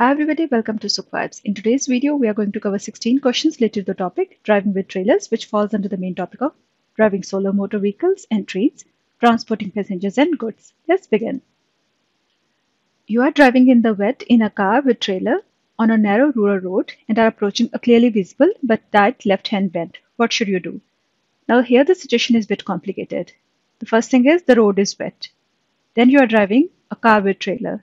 Hi everybody, welcome to Vibes. In today's video, we are going to cover 16 questions related to the topic driving with trailers, which falls under the main topic of driving solo motor vehicles and trains, transporting passengers and goods. Let's begin. You are driving in the wet in a car with trailer on a narrow rural road and are approaching a clearly visible but tight left-hand bend. What should you do? Now here the situation is a bit complicated. The first thing is the road is wet. Then you are driving a car with trailer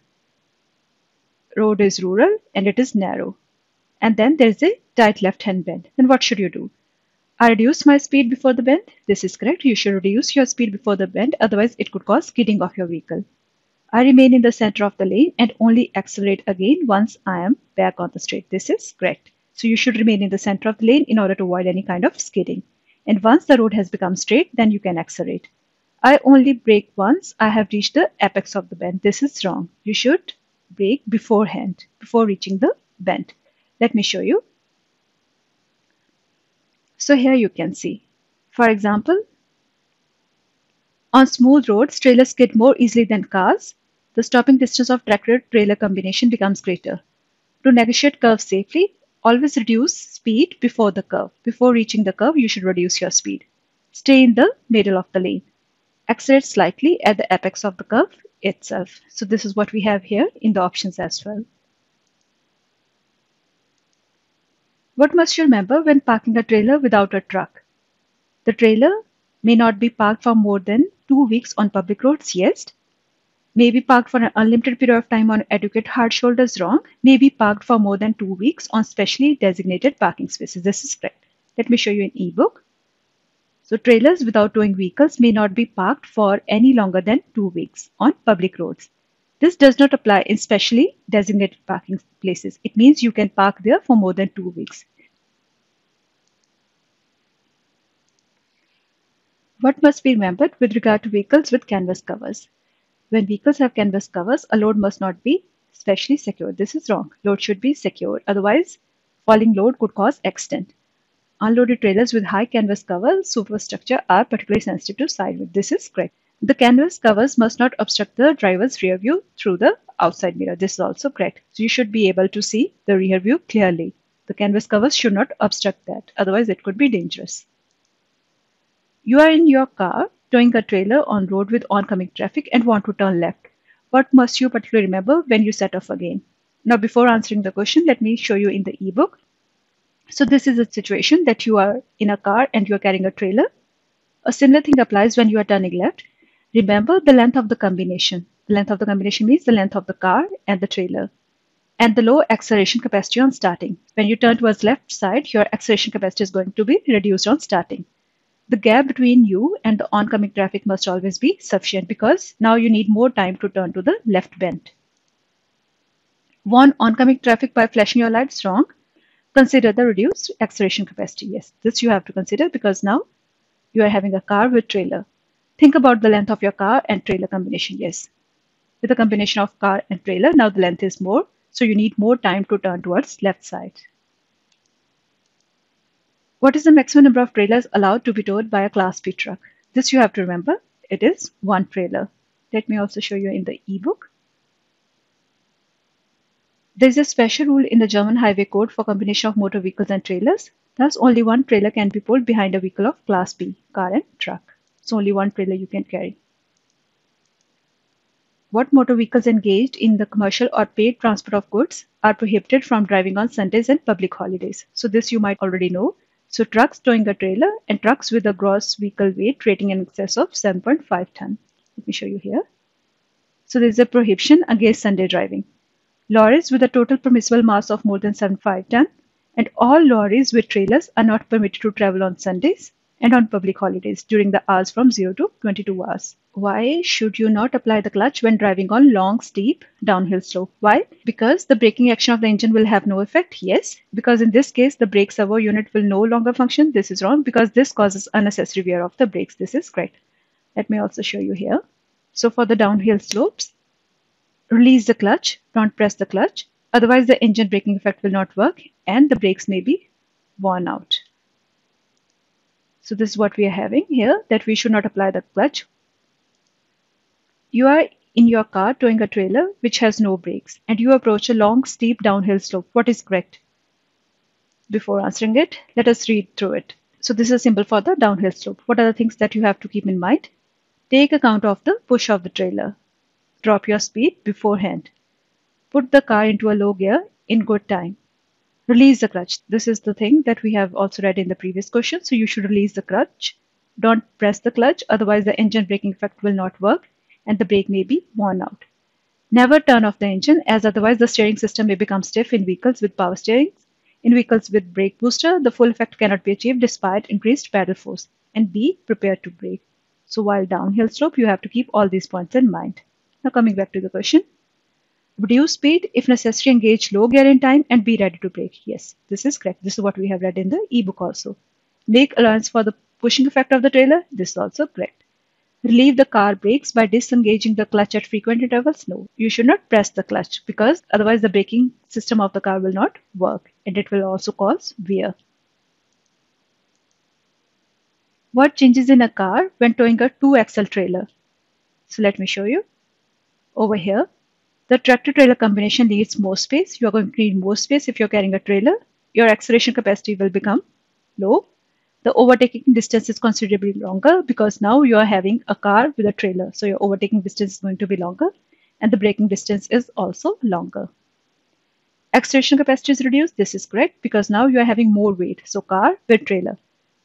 road is rural and it is narrow. And then there is a tight left hand bend. Then what should you do? I reduce my speed before the bend. This is correct. You should reduce your speed before the bend, otherwise, it could cause skidding of your vehicle. I remain in the center of the lane and only accelerate again once I am back on the straight. This is correct. So you should remain in the center of the lane in order to avoid any kind of skidding. And once the road has become straight, then you can accelerate. I only brake once I have reached the apex of the bend. This is wrong. You should brake beforehand, before reaching the bend. Let me show you. So here you can see. For example, on smooth roads, trailers skid more easily than cars. The stopping distance of tractor-trailer combination becomes greater. To negotiate curves safely, always reduce speed before the curve. Before reaching the curve, you should reduce your speed. Stay in the middle of the lane. Accelerate slightly at the apex of the curve itself. So this is what we have here in the options as well. What must you remember when parking a trailer without a truck? The trailer may not be parked for more than two weeks on public roads, yes. May be parked for an unlimited period of time on adequate hard shoulders, wrong. May be parked for more than two weeks on specially designated parking spaces. This is correct. Let me show you an ebook. So trailers without towing vehicles may not be parked for any longer than two weeks on public roads. This does not apply in specially designated parking places. It means you can park there for more than two weeks. What must be remembered with regard to vehicles with canvas covers? When vehicles have canvas covers, a load must not be specially secured. This is wrong. Load should be secured. Otherwise, falling load could cause accident. Unloaded trailers with high canvas cover superstructure are particularly sensitive to side wind. This is correct. The canvas covers must not obstruct the driver's rear view through the outside mirror. This is also correct. So you should be able to see the rear view clearly. The canvas covers should not obstruct that. Otherwise, it could be dangerous. You are in your car towing a trailer on road with oncoming traffic and want to turn left. What must you particularly remember when you set off again? Now, before answering the question, let me show you in the ebook so this is a situation that you are in a car and you are carrying a trailer. A similar thing applies when you are turning left. Remember the length of the combination. The length of the combination means the length of the car and the trailer. And the low acceleration capacity on starting. When you turn towards left side, your acceleration capacity is going to be reduced on starting. The gap between you and the oncoming traffic must always be sufficient because now you need more time to turn to the left bend. Warn oncoming traffic by flashing your lights wrong consider the reduced acceleration capacity. Yes, this you have to consider because now you are having a car with trailer. Think about the length of your car and trailer combination. Yes, with a combination of car and trailer, now the length is more. So you need more time to turn towards left side. What is the maximum number of trailers allowed to be towed by a Class B truck? This you have to remember. It is one trailer. Let me also show you in the ebook. There is a special rule in the German Highway Code for combination of motor vehicles and trailers. Thus, only one trailer can be pulled behind a vehicle of Class B, car and truck. So only one trailer you can carry. What motor vehicles engaged in the commercial or paid transport of goods are prohibited from driving on Sundays and public holidays? So this you might already know. So trucks towing a trailer and trucks with a gross vehicle weight rating in excess of 7.5 ton. Let me show you here. So there is a prohibition against Sunday driving lorries with a total permissible mass of more than 75 ton, and all lorries with trailers are not permitted to travel on Sundays and on public holidays during the hours from 0 to 22 hours. Why should you not apply the clutch when driving on long, steep downhill slope? Why? Because the braking action of the engine will have no effect? Yes. Because in this case, the brake servo unit will no longer function? This is wrong because this causes unnecessary wear of the brakes. This is correct. Let me also show you here. So for the downhill slopes, release the clutch, don't press the clutch. Otherwise, the engine braking effect will not work and the brakes may be worn out. So this is what we are having here, that we should not apply the clutch. You are in your car towing a trailer which has no brakes and you approach a long steep downhill slope. What is correct? Before answering it, let us read through it. So this is symbol for the downhill slope. What are the things that you have to keep in mind? Take account of the push of the trailer. Drop your speed beforehand. Put the car into a low gear in good time. Release the clutch. This is the thing that we have also read in the previous question. So you should release the clutch. Don't press the clutch, otherwise the engine braking effect will not work and the brake may be worn out. Never turn off the engine as otherwise the steering system may become stiff in vehicles with power steering. in vehicles with brake booster, the full effect cannot be achieved despite increased pedal force. And be prepared to brake. So while downhill slope, you have to keep all these points in mind. Now coming back to the question. Reduce speed, if necessary, engage low gear in time and be ready to brake. Yes, this is correct. This is what we have read in the ebook also. Make allowance for the pushing effect of the trailer. This is also correct. Relieve the car brakes by disengaging the clutch at frequent intervals? No, you should not press the clutch because otherwise the braking system of the car will not work and it will also cause wear. What changes in a car when towing a two axle trailer? So let me show you. Over here, the tractor trailer combination needs more space. You are going to need more space if you're carrying a trailer. Your acceleration capacity will become low the overtaking distance is considerably longer because now you are having a car with a trailer. So your overtaking distance is going to be longer and the braking distance is also longer. Acceleration capacity is reduced. This is correct because now you are having more weight. So car with trailer.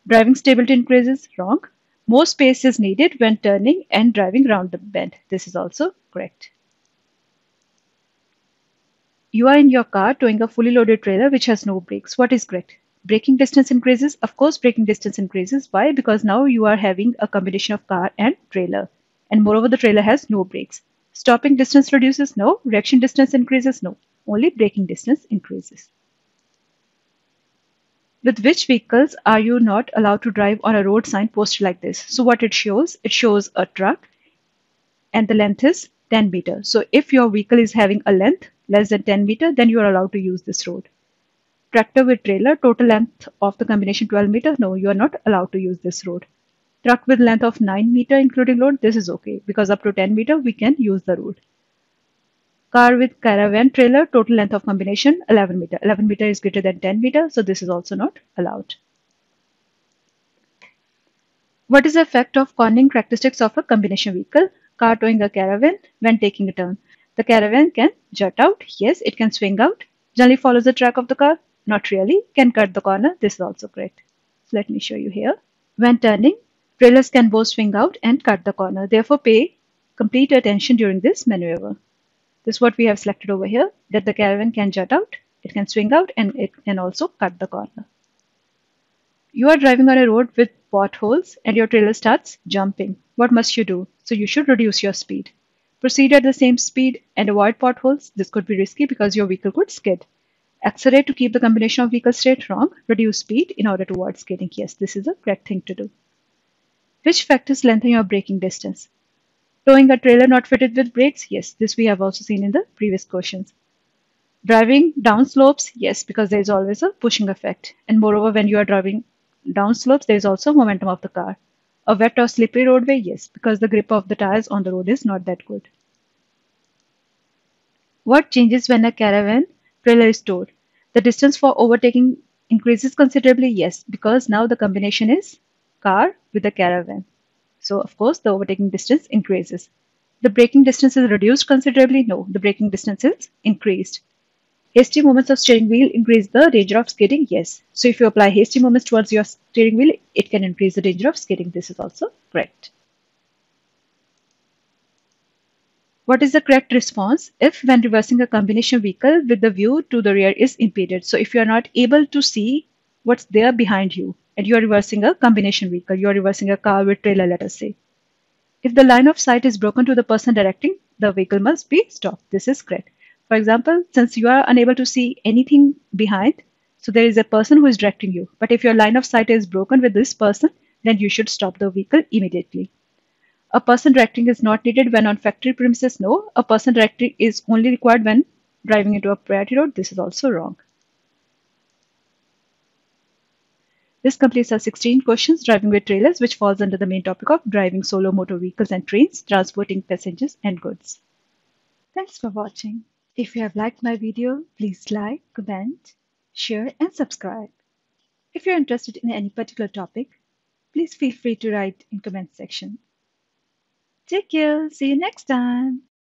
Driving stability increases. Wrong. More space is needed when turning and driving around the bend. This is also correct. You are in your car towing a fully loaded trailer which has no brakes. What is correct? braking distance increases. Of course braking distance increases. Why? Because now you are having a combination of car and trailer. And moreover the trailer has no brakes. Stopping distance reduces? No. Reaction distance increases? No. Only braking distance increases. With which vehicles are you not allowed to drive on a road sign posted like this? So what it shows? It shows a truck and the length is 10 meter so if your vehicle is having a length less than 10 meter then you are allowed to use this road Tractor with trailer, total length of the combination 12 meter. No, you are not allowed to use this road. Truck with length of 9 meter including load, this is okay because up to 10 meter we can use the road. Car with caravan trailer, total length of combination 11 meter. 11 meter is greater than 10 meter, so this is also not allowed. What is the effect of cornering characteristics of a combination vehicle? Car towing a caravan when taking a turn. The caravan can jut out, yes, it can swing out, generally follows the track of the car, not really. Can cut the corner. This is also correct. So let me show you here. When turning, trailers can both swing out and cut the corner. Therefore, pay complete attention during this maneuver. This is what we have selected over here, that the caravan can jut out, it can swing out, and it can also cut the corner. You are driving on a road with potholes and your trailer starts jumping. What must you do? So you should reduce your speed. Proceed at the same speed and avoid potholes. This could be risky because your vehicle could skid. Accelerate to keep the combination of vehicles straight wrong. Reduce speed in order to avoid skidding. Yes, this is the correct thing to do. Which factors lengthen your braking distance? Towing a trailer not fitted with brakes? Yes, this we have also seen in the previous questions. Driving down slopes? Yes, because there is always a pushing effect. And moreover, when you are driving down slopes, there is also momentum of the car. A wet or slippery roadway? Yes, because the grip of the tires on the road is not that good. What changes when a caravan trailer is towed. The distance for overtaking increases considerably, yes, because now the combination is car with a caravan. So of course the overtaking distance increases. The braking distance is reduced considerably, no, the braking distance is increased. Hasty movements of steering wheel increase the danger of skidding, yes. So if you apply hasty movements towards your steering wheel, it can increase the danger of skidding. This is also correct. What is the correct response if when reversing a combination vehicle with the view to the rear is impeded? So if you are not able to see what's there behind you and you are reversing a combination vehicle, you are reversing a car with trailer, let us say. If the line of sight is broken to the person directing, the vehicle must be stopped. This is correct. For example, since you are unable to see anything behind, so there is a person who is directing you. But if your line of sight is broken with this person, then you should stop the vehicle immediately. A person directing is not needed when on factory premises. No, a person directing is only required when driving into a priority road. This is also wrong. This completes our 16 questions driving with trailers which falls under the main topic of driving solo motor vehicles and trains transporting passengers and goods. Thanks for watching. If you have liked my video, please like, comment, share and subscribe. If you're interested in any particular topic, please feel free to write in comment section. Take care. See you next time.